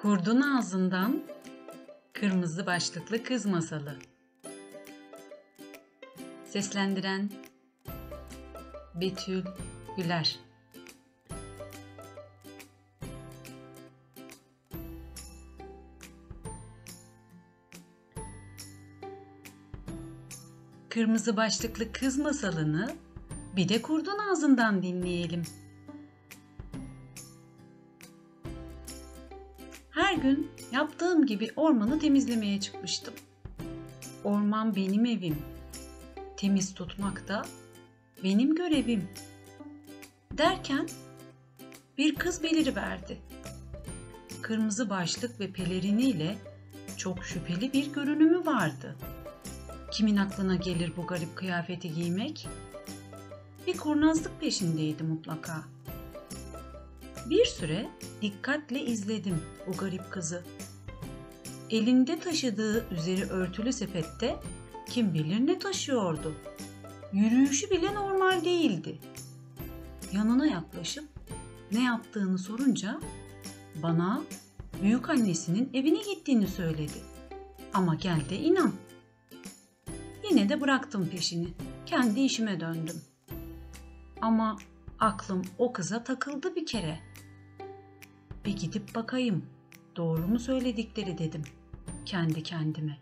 Kurdun ağzından Kırmızı başlıklı kız masalı. Seslendiren Betül Güler. Kırmızı başlıklı kız masalını bir de kurdun ağzından dinleyelim. Her gün yaptığım gibi ormanı temizlemeye çıkmıştım. Orman benim evim. Temiz tutmak da benim görevim. Derken bir kız beliriverdi. Kırmızı başlık ve peleriniyle çok şüpheli bir görünümü vardı. Kimin aklına gelir bu garip kıyafeti giymek? Bir kurnazlık peşindeydi mutlaka. Bir süre dikkatle izledim bu garip kızı. Elinde taşıdığı üzeri örtülü sepette kim bilir ne taşıyordu. Yürüyüşü bile normal değildi. Yanına yaklaşıp ne yaptığını sorunca bana büyük annesinin evine gittiğini söyledi. Ama gel de inan. Yine de bıraktım peşini. Kendi işime döndüm. Ama aklım o kıza takıldı bir kere. Bir gidip bakayım. Doğru mu söyledikleri dedim kendi kendime.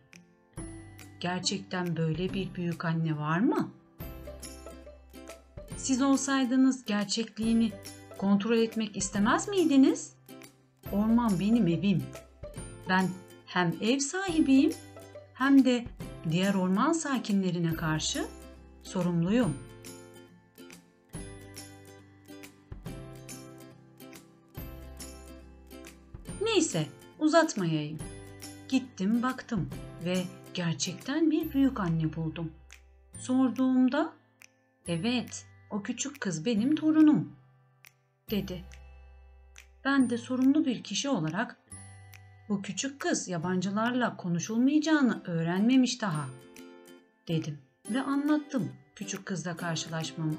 Gerçekten böyle bir büyük anne var mı? Siz olsaydınız gerçekliğini kontrol etmek istemez miydiniz? Orman benim evim. Ben hem ev sahibiyim hem de diğer orman sakinlerine karşı sorumluyum. Neyse uzatmayayım. Gittim baktım ve gerçekten bir büyük anne buldum. Sorduğumda evet o küçük kız benim torunum dedi. Ben de sorumlu bir kişi olarak bu küçük kız yabancılarla konuşulmayacağını öğrenmemiş daha dedim ve anlattım küçük kızla karşılaşmamı.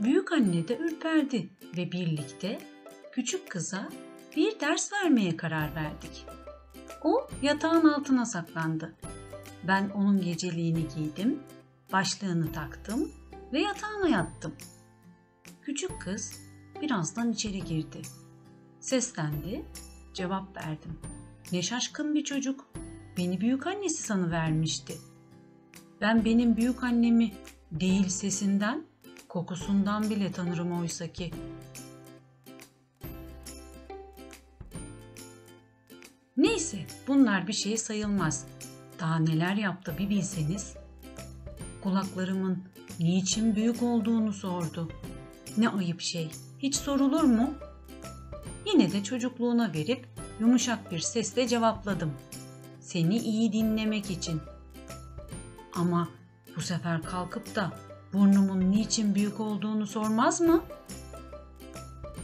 Büyük anne de ürperdi ve birlikte küçük kıza bir ders vermeye karar verdik. O yatağın altına saklandı. Ben onun geceliğini giydim, başlığını taktım ve yatağına yattım. Küçük kız birazdan içeri girdi. Seslendi, cevap verdim. Ne şaşkın bir çocuk. Beni büyük annesi sanıvermişti. Ben benim büyük annemi değil sesinden, kokusundan bile tanırım oysa ki. Neyse bunlar bir şey sayılmaz. Daha neler yaptı bir bilseniz. Kulaklarımın niçin büyük olduğunu sordu. Ne ayıp şey. Hiç sorulur mu? Yine de çocukluğuna verip yumuşak bir sesle cevapladım. Seni iyi dinlemek için. Ama bu sefer kalkıp da burnumun niçin büyük olduğunu sormaz mı?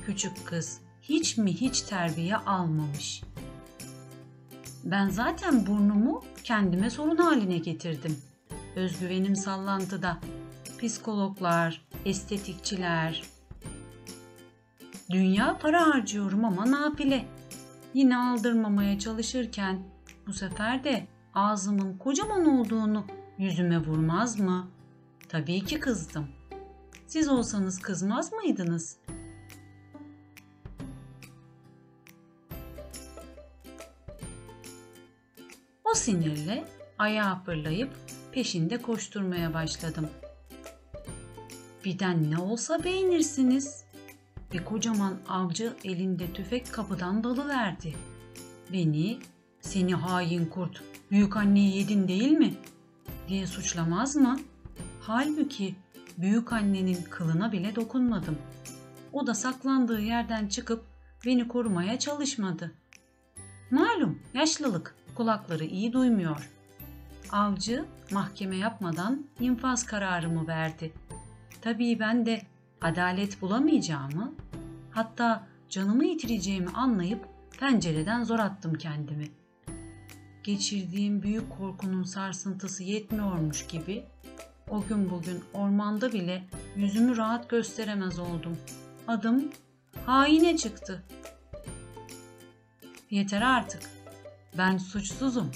Küçük kız hiç mi hiç terbiye almamış. Ben zaten burnumu kendime sorun haline getirdim. Özgüvenim sallantıda. Psikologlar, estetikçiler. Dünya para harcıyorum ama nafile. Yine aldırmamaya çalışırken bu sefer de ağzımın kocaman olduğunu yüzüme vurmaz mı? Tabii ki kızdım. Siz olsanız kızmaz mıydınız?'' O sinirle ayağa fırlayıp peşinde koşturmaya başladım. Birden ne olsa beğenirsiniz. Bir kocaman avcı elinde tüfek kapıdan dalıverdi. Beni, seni hain kurt, büyük anneyi yedin değil mi? diye suçlamaz mı? Halbuki büyük annenin kılına bile dokunmadım. O da saklandığı yerden çıkıp beni korumaya çalışmadı. Malum yaşlılık kulakları iyi duymuyor. Avcı mahkeme yapmadan infaz kararımı verdi. Tabii ben de adalet bulamayacağımı, hatta canımı yitireceğimi anlayıp pencereden zor attım kendimi. Geçirdiğim büyük korkunun sarsıntısı yetmiyormuş gibi o gün bugün ormanda bile yüzümü rahat gösteremez oldum. Adım haine çıktı. Yeter artık. Ben suçsuzum.